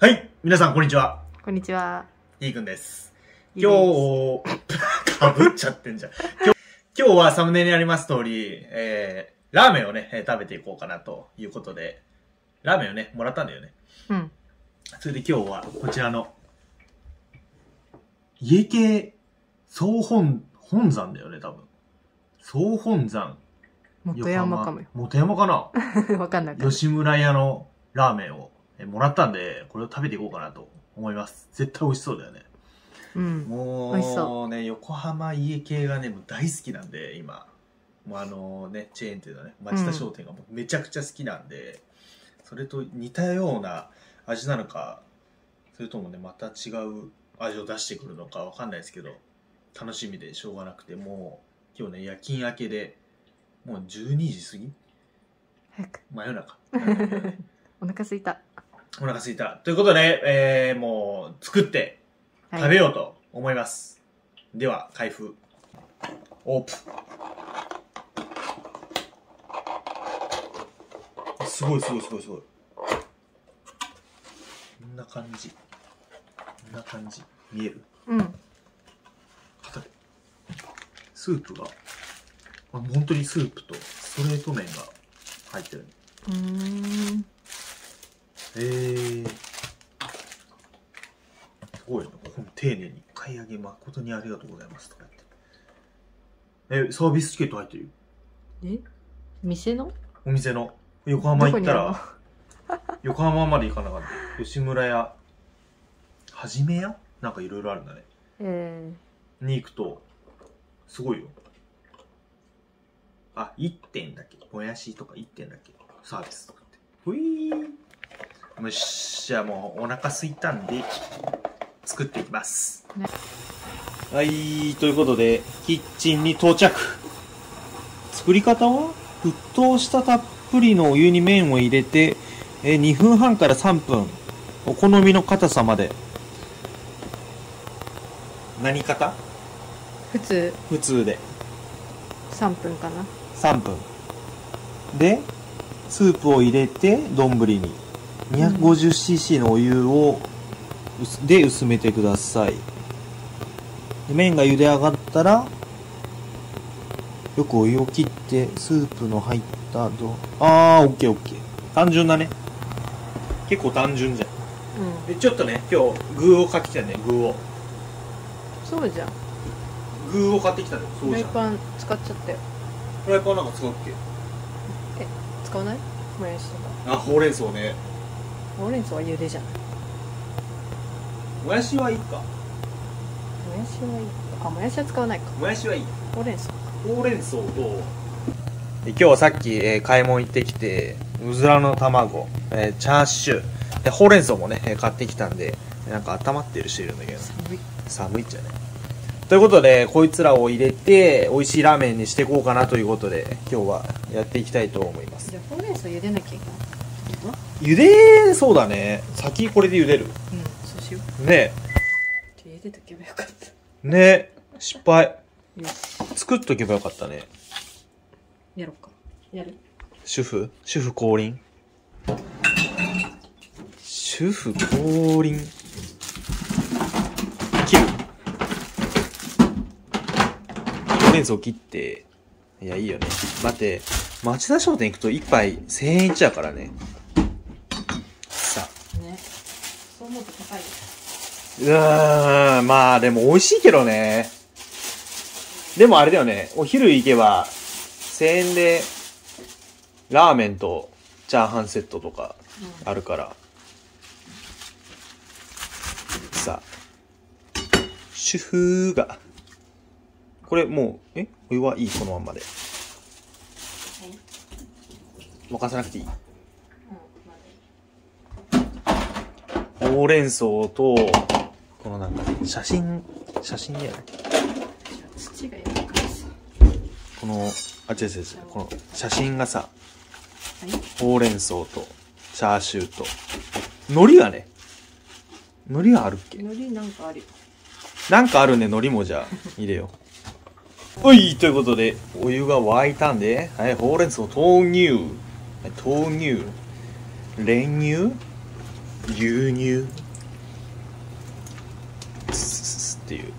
はい、皆さんこんにちは。こんにちは。いいくんです。いい今日、かぶっちゃってんじゃん。今日、今日はサムネにあります通り、えー、ラーメンをね、えー食べていこうかなということで、ラーメンをね、もらったんだよね。うん。それで今日はこちらの、家系総本、本山だよね、多分。総本山。元山かもよ。元山かな？わかんなかった。吉村屋のラーメンをえもらったんで、これを食べていこうかなと思います。絶対美味しそうだよね。うん。もうね、横浜家系がね、もう大好きなんで、今。もうあのね、チェーン店のね、町田商店がもうめちゃくちゃ好きなんで、それと似たような味なのか、それともね、また違う味を出してくるのかわかんないですけど、楽しみでしょうがなくて、もう今日ね、夜勤明けで、もう12時過ぎ？早く。真夜中。お腹すいた。お腹すいた。ということで、えー、もう作ってはい食べようと思います。では、開封。オープン。すごいすごいすごいすごい。こんな感じ。こんな感じ。見える？うん。硬い。スープが、あ本当にスープとストレート麺が入ってる。うーん。えー、すごいな。この丁寧に買い上げ誠にありがとうございますとか言って。え、サービスチケット入ってるよ。え？店の？お店の。横浜行ったら、横浜まで行かなかった。吉村屋、はじめ屋？なんかいろいろあるんだね。えに行くと、すごいよ。あ、1点だけ？もやしとか1点だけ？サービスとかって。ふいー。よし、じゃあもうお腹すいたんで、作っていきます。ねはい、ということで、キッチンに到着。作り方は沸騰したたっぷりのお湯に麺を入れて、えー2分半から3分、お好みの硬さまで。何方ー、普通普通で。3分かな。3分でスープを入れて丼に 250cc のお湯を薄で薄めてください。で麺が茹で上がったらよくお湯を切ってスープの入ったどあーオッケーオッケー。単純だね。結構単純じゃん。うん。でちょっとね今日具を買ってきたね具を。そうじゃん。具を買ってきたねそフライんパン使っちゃったよ。フライパンなんか使うっけ？使わない？もやしとか。あほうれん草ねほうれん草は茹でじゃない。もやしはいいか？もやしはいいか。あ、もやしは使わないか。もやしはいいほうれん草。ほうれん草と今日さっき、えー買い物行ってきてうずらの卵、えーチャーシューでほうれん草もねえー買ってきたんでなんか温まってる人いるんだけど寒い。寒いっちゃねということでこいつらを入れて美味しいラーメンにしていこうかなということで今日はやっていきたいと思いますじゃあほうれん草茹でなきゃいけない。茹でそうだね。先これで茹でる。うん、そうしよう。ね。じゃあ茹でとけばよかった。ね。失敗。作っとけばよかったね。やろうか。やる。主婦？主婦降臨？主婦降臨？切る。ほうれん草切って。いやいいよね。待って。町田商店行くと1杯1000円いっちゃうからねさね。そう思うと高い。よ。うーんまあでも美味しいけどね。でもあれだよね。お昼行けば1000円でラーメンとチャーハンセットとかうん。あるから。さあ。主婦が。これもうえ？お湯はいい？このまんまで。はい。沸かさなくていいうん、まほうれん草とこのなんかね写真写真じゃない土がやるからさ。このあ違う違う違うこの写真がさはい。ほうれん草とチャーシューと海苔がね海苔があるっけ？海苔なんかあるよ。なんかあるね、海苔もじゃあ、入れよう。おいということで、お湯が沸いたんで、はい、ほうれん草投入。はい、投入。練乳？牛乳。スっていう。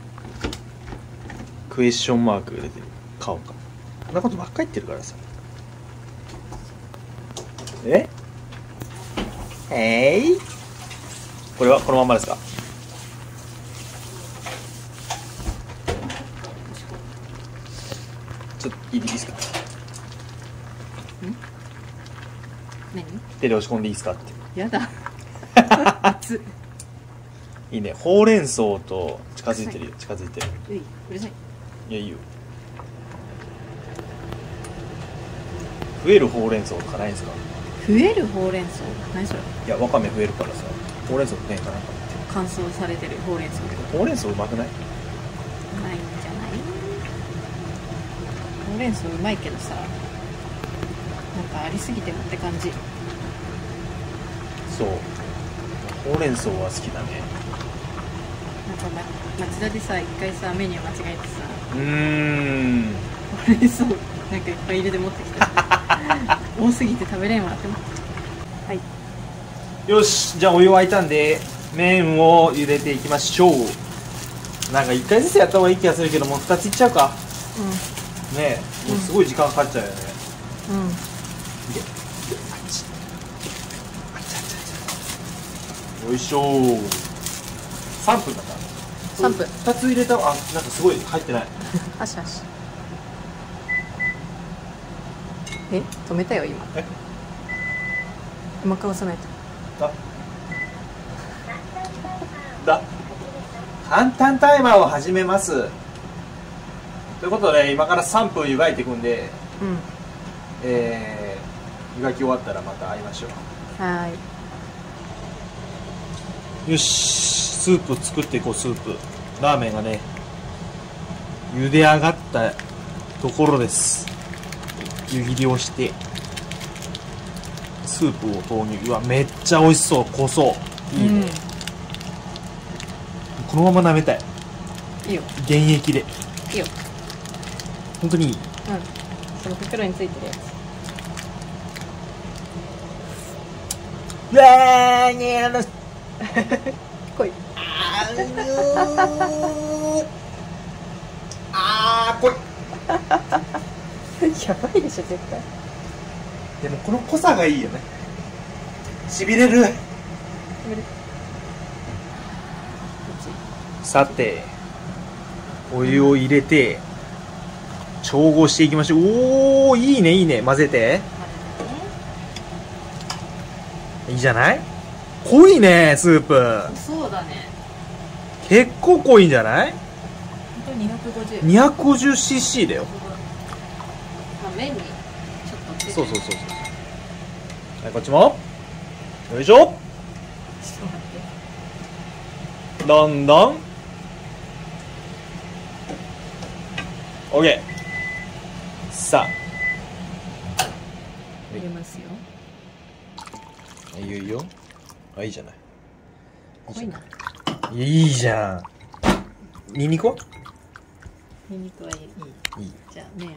クエスチョンマークが出てる。顔かこんなことばっかり言ってるからさ。え？えいこれはこのまんまですか？ちょっといいですか？何？手で押し込んでいいですか？って。やだ熱っいいね。ほうれん草と近づいてるよ。近づいてる。うい。うるさい。いやいいよ。増えるほうれん草とかないんですか？増えるほうれん草？何それ？いやわかめ増えるからさ。ほうれん草ねえかな。と乾燥されてるほうれん草ほうれん草うまくない？とないんじゃない？ほうれん草うまいけどさなんかありすぎてもって感じ。そうほうれん草は好きだね。なんか、ま、町田でさ一回さメニュー間違えてさ。うーん。ほうれん草なんかいっぱい入れて持ってきた。多すぎて食べれんわって思ってはい。よしじゃあお湯沸いたんで麺を茹でていきましょう。なんか1回ずつやった方がいい気がするけどもう2ついっちゃうか。ねえもうすごい時間かかっちゃうよね、うんうんでであっちあっちあっちあっちよいしょ3分だった3分。2つ入れたあなんかすごい入ってない。あしあし。え止めたよ今。え？今かわさないと。だ。だ。簡単タイマーを始めます。ということで今から3分湯がいていくんでうん。えー、湯がき終わったらまた会いましょはーい。うよしスープ作っていこうスープ。ラーメンがね茹で上がったところです。湯切りをしてスープを投入。うわめっちゃ美味しそう。濃そう。いいね、このまま舐めたい。いいよ。現役で。いいよ。本当にいい。うん。その袋についてるやつ。うわーにゃー 来い。あーあーこい。やばいでしょ絶対。でもこの濃さがいいよね。しびれる。さてお湯を入れて調合していきましょう。おおいいねいいね。混ぜて。いいじゃない？濃いねスープ。そうだね。結構濃いんじゃない？本当に250 250cc だよ。まあ麺にちょっとそうそうそうそう。はいこっちも。よいしょ。ちょっと待って。どんどん。OK さ入れますよ。あいいよいいよあいいじゃない。濃いな。いやいいじゃん。ニンニクは？ニンニクはいい。いい。じゃあ麺。オッ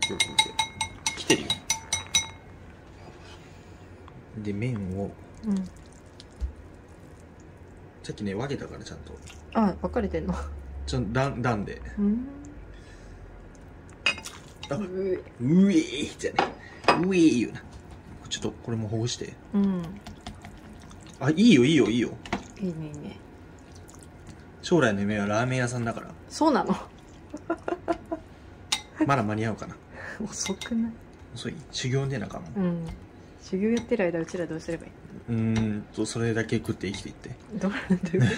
ケーオッケーオッケー。来てるよ。で麺を。うん。さっきね分けたからちゃんと。あ分かれてんの。ちょん段段で。うん。あううえーじゃねうえー言うなちょっとこれもほぐして。うん。あいいよいいよいいよ。いいねいいね。将来の夢はラーメン屋さんだから。そうなの？まだ間に合うかな。遅くない？遅い？修行でなあかんも。んうん。修行やってる間うちらどうすればいい？うーんとそれだけ食って生きていって。どうなんだよ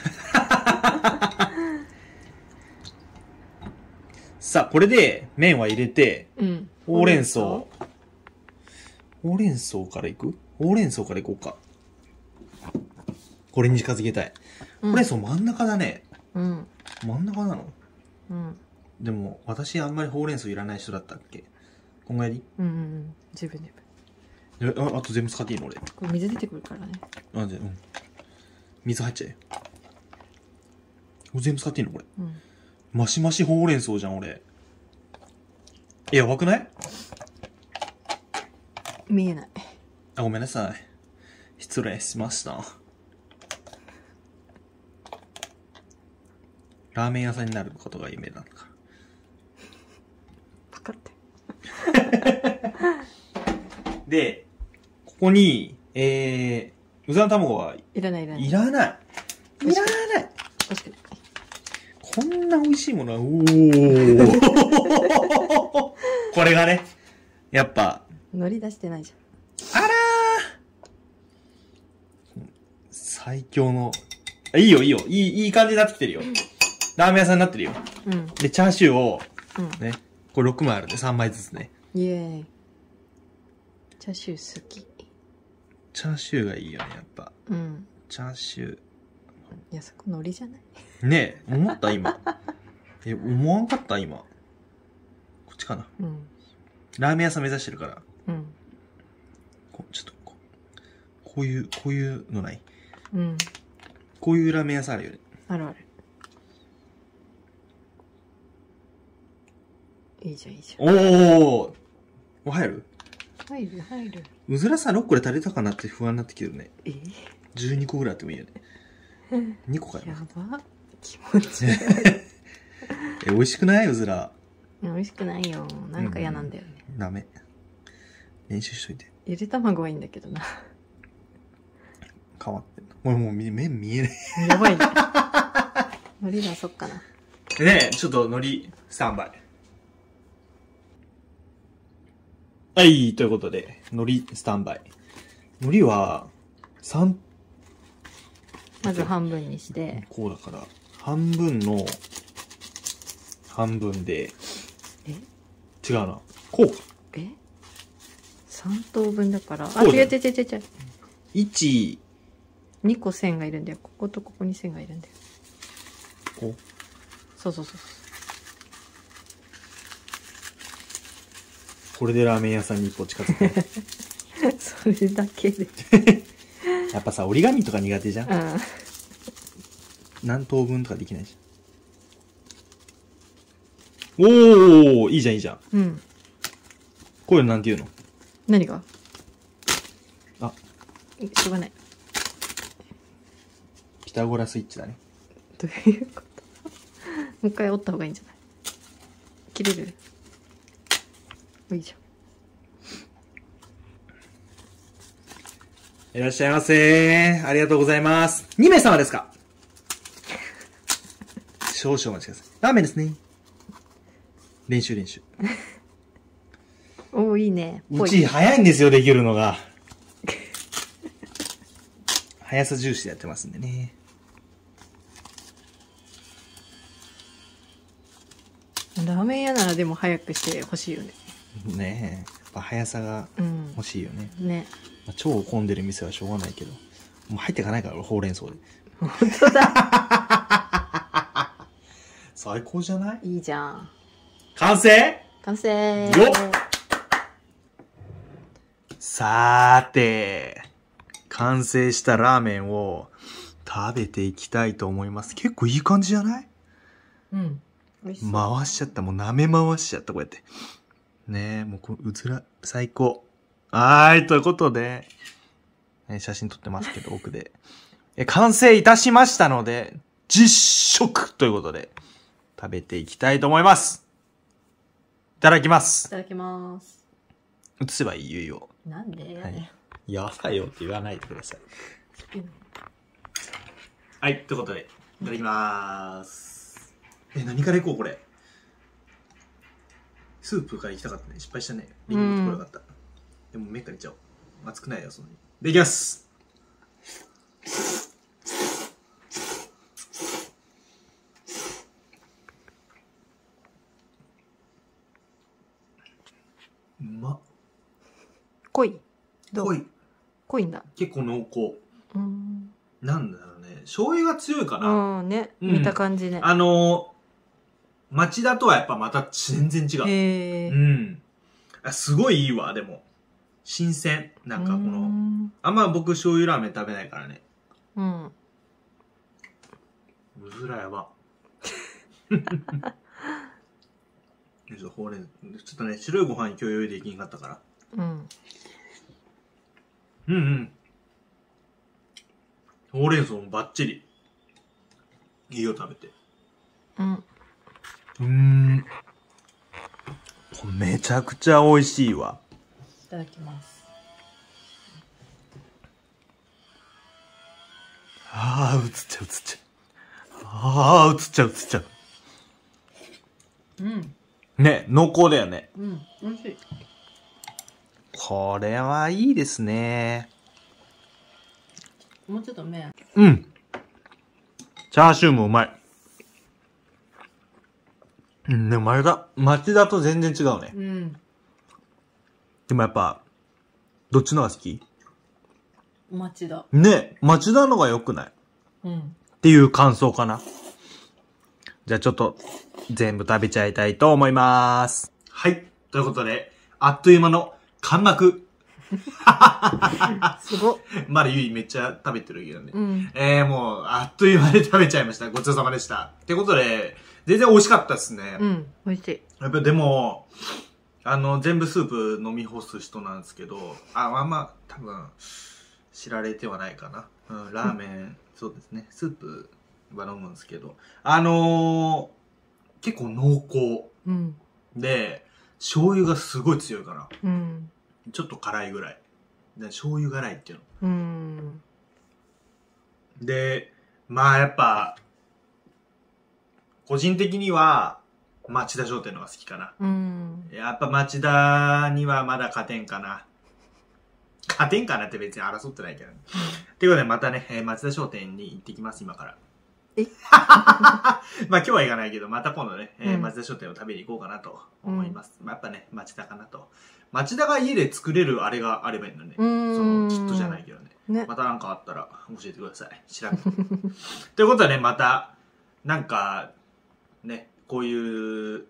さあこれで麺は入れてうん。ほうれん草ほうれん草からいく？ほうれん草からいこうか。これに近づけたい、うん。ほうれん草真ん中だね。うん。真ん中なの？うん。でも私あんまりほうれん草いらない人だったっけ？こんぐらいでいい？うんうん十分十分えああと全部使っていいの俺？これ水出てくるからね。あじゃあうん。水入っちゃえ。よこれ全部使っていいのこれうん。マシマシほうれん草じゃん俺。えやばくない？見えないあごめんなさ失礼しました。ラーメン屋さんになることが夢なんだかパカって。ら。で、ここに、えー、うずらの卵はいらないいらない。いらない。いらない。確かに。こんな美味しいものは、おー。これがね、やっぱ、海苔出してないじあらー最強の、あいいよいいよ。いい、いい感じになってきてるよ。ラーメン屋さんになってるよ。ゃん。うん。で、チャーシューを、うん。ね、これ6枚あるんで3枚ずつね。イエーイ。チャーシュー好き。チャーシューがいいよね、やっぱ。うん。チャーシュいや、そこ海苔じゃない？ー。ねえ、思った今。え、思わんかった今。こっちかな。うん。ラーメン屋さん目指してるから。うん。こうちょっとこう、こういう、こういうのない？うん。こういうラーメン屋さんあるよね。あるある。いいじゃん、いいじゃん。おーおー入る入る、入る。うずらさ6個で足りたかなって不安になってきてるね。え12個ぐらいあってもいいよね。2個かよ。やば。気持ち悪い。え、美味しくないうずら。美味しくないよ。なんか嫌なんだよね。ダメ。練習しといて。ゆで卵はいいんだけどな。変わってんの。俺もうみ麺見えない。やばいね。海苔出そっかな。ねえ、ちょっと海苔、スタンバイ。はい、ということで、海苔、スタンバイ。海苔は、3、まず半分にして。こうだから、半分の、半分で、え？違うな。こうか。え ?3 等分だから。あ、違う違う違う違う。1、2個線がいるんだよ。こことここに線がいるんだよ。こ？う。そうそうそうこれでラーメン屋さんに一歩近づく。そう。それだけで。やっぱさ、折り紙とか苦手じゃんうん。何等分とかできないじゃん。おーいいじゃんいいじゃん。うん。こういうのなんて言うの？何が？あ、しょうがない。ピタゴラスイッチだね。どういうこと？もう一回折った方がいいんじゃない？切れる？いいじゃん。いらっしゃいませありがとうございます。2名様ですか？少々お待ちください。ラーメンですね。練習練習。いいね。うち早いんですよ、できるのが。速さ重視でやってますんでね。ラーメン屋ならでも早くしてほしいよね。ねえ。やっぱ速さがうん。欲しいよね。ね。まあ、超混んでる店はしょうがないけど。もう入っていかないから、俺ほうれん草で。本当だ。最高じゃない？いいじゃん。完成？完成よっさーて、完成したラーメンを食べていきたいと思います。結構いい感じじゃない？うん。美味しそう。回しちゃった。もう舐め回しちゃった、こうやって。ねえ、もうこう、うつら、最高。はーい、ということで、ね、写真撮ってますけど、奥で。え、完成いたしましたので、実食ということで、食べていきたいと思います。いただきますい。ただきます。映せばいい、ゆいを。なんで、はい。やだよって言わないでください。はい、ということで、いただきまーす。え、何からいこう、これ？スープから行きたかったね。失敗したね。リンゴのところよかった。でも、麺からいっちゃおう。熱くないよ、そんなに。できますうまっ。濃いどう？濃い。濃いん？だ。結構濃厚。うん。なんだろうね。醤油が強いかな。うん、ね。うん見た感じね。あのー、町田とはやっぱまた全然違う。へえ。うん。あすごいいいわ、でも。新鮮。なんかこうの、んあんま僕醤油ラーメン食べないからね。うん。うずらやば。ちょっとほうれん、ちょっとね、白いご飯に今日用意できんかったから。うん。うんうん。ほうれん草もバッチリ。いいよ、食べて。うん。うーん。めちゃくちゃ美味しいわ。いただきます。ああ、映っちゃう、映っちゃう。ああ、映っちゃう、映っちゃう。うん。ね、濃厚だよね。うん。美味しい。これはいいですね。もうちょっと麺。うん。チャーシューもうまい。うん、でもあれだ、町田と全然違うね。うん。でもやっぱ、どっちのが好き？お待ちだ。ね、町田のが良くない？っうん。ていう感想かな。じゃあちょっと、全部食べちゃいたいと思います。はい。ということで、あっという間の半額。すごっ。まだゆいめっちゃ食べてるけどね。うん。えー、もう、あっという間で食べちゃいました。ごちそうさまでした。ってことで、全然美味しかったですね。うん。美味しい。やっぱでも、あの、全部スープ飲み干す人なんですけど、あ、あんま、多分、知られてはないかな。うん、ラーメン、そうですね。スープは飲むんですけど、あのー結構濃厚うん。で、醤油がすごい強いから、うん。ちょっと辛いぐらい。で醤油辛いっていうの。うん。で、まあやっぱ、個人的には、町田商店のが好きかな。うん。やっぱ町田にはまだ勝てんかな。勝てんかなって別に争ってないけど、ね。ということでまたね、えー町田商店に行ってきます、今から。え？まあ今日は行かないけど、また今度ね、えーうん町田商店を食べに行こうかなと思います。まあやっぱね、町田かなと。町田が家で作れるあれがあればいいのね。うーんその、キットじゃないけどね。ね。またなんかあったら教えてください。調べて。ということでね、また、なんか、ね、こういう、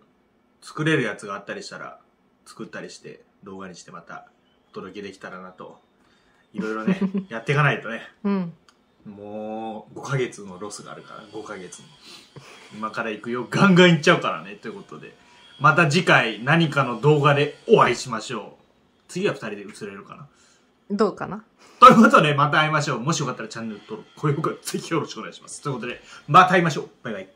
作れるやつがあったりしたら、作ったりして、動画にしてまた、お届けできたらなと。いろいろね、やっていかないとね、うん。もう、5ヶ月のロスがあるから、5ヶ月の。今から行くよ、ガンガン行っちゃうからね、ということで。また次回何かの動画でお会いしましょう。次は2人で映れるかな。どうかな？ということで、また会いましょう。もしよかったらチャンネル登録、高評価、ぜひよろしくお願いします。ということで、また会いましょう。バイバイ。